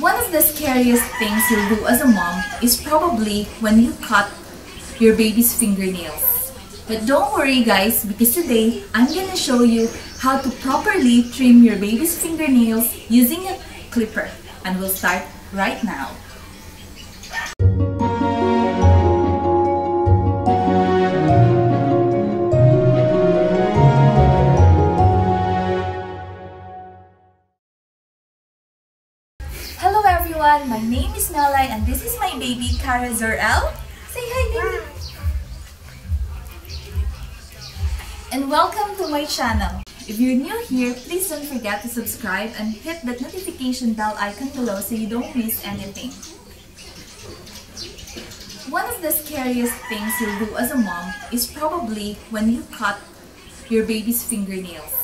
One of the scariest things you'll do as a mom is probably when you cut your baby's fingernails. But don't worry guys because today I'm gonna show you how to properly trim your baby's fingernails using a clipper and we'll start right now. Everyone, my name is Melai and this is my baby Cara Zorel. Say hi baby! And welcome to my channel. If you're new here, please don't forget to subscribe and hit that notification bell icon below so you don't miss anything. One of the scariest things you'll do as a mom is probably when you cut your baby's fingernails.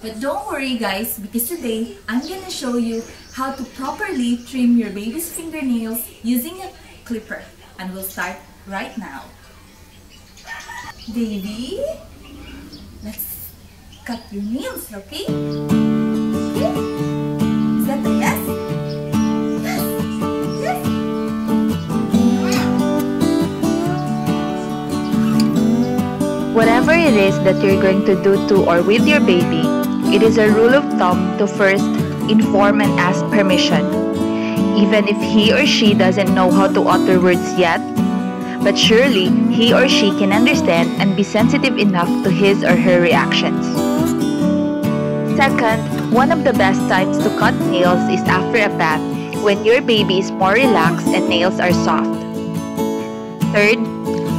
But don't worry guys because today I'm gonna show you how to properly trim your baby's fingernails using a clipper and we'll start right now. Baby, let's cut your nails, okay? Is that! Yes! Whatever it is that you're going to do to or with your baby, it is a rule of thumb to first inform and ask permission. Even if he or she doesn't know how to utter words yet, but surely he or she can understand and be sensitive enough to his or her reactions. Second, one of the best times to cut nails is after a bath when your baby is more relaxed and nails are soft. Third,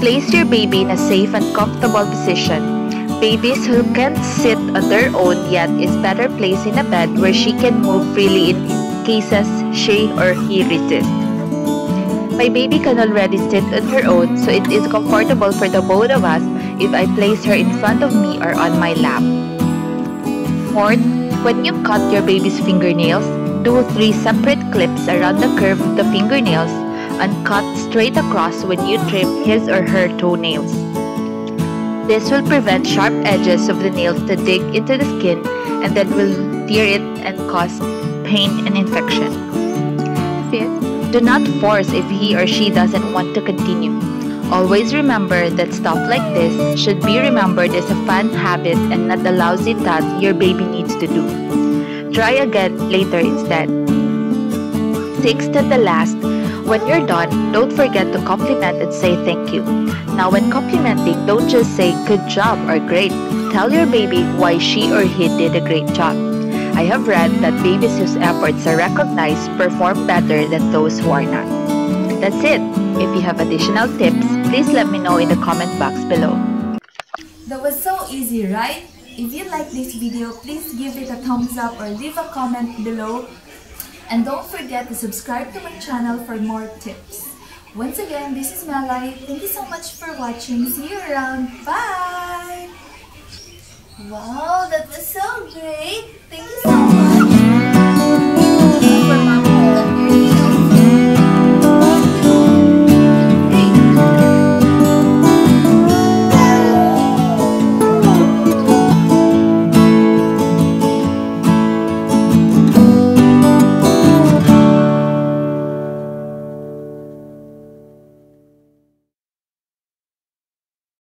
place your baby in a safe and comfortable position. Babies who can't sit on their own yet is better placed in a bed where she can move freely in cases she or he resists. My baby can already sit on her own so it is comfortable for the both of us if I place her in front of me or on my lap. Fourth, when you cut your baby's fingernails, do three separate clips around the curve of the fingernails and cut straight across when you trim his or her toenails. This will prevent sharp edges of the nails to dig into the skin and then will tear it and cause pain and infection. Fifth, do not force if he or she doesn't want to continue. Always remember that stuff like this should be remembered as a fun habit and not a lousy task your baby needs to do. Try again later instead. Sixth and the last, when you're done, don't forget to compliment and say thank you. Now, when complimenting, don't just say good job or great. Tell your baby why she or he did a great job. I have read that babies whose efforts are recognized perform better than those who are not. That's it. If you have additional tips, please let me know in the comment box below. That was so easy, right? If you like this video, please give it a thumbs up or leave a comment below. And don't forget to subscribe to my channel for more tips. Once again, this is Melai. Thank you so much for watching. See you around. Bye! Wow, that was so great. Thank you so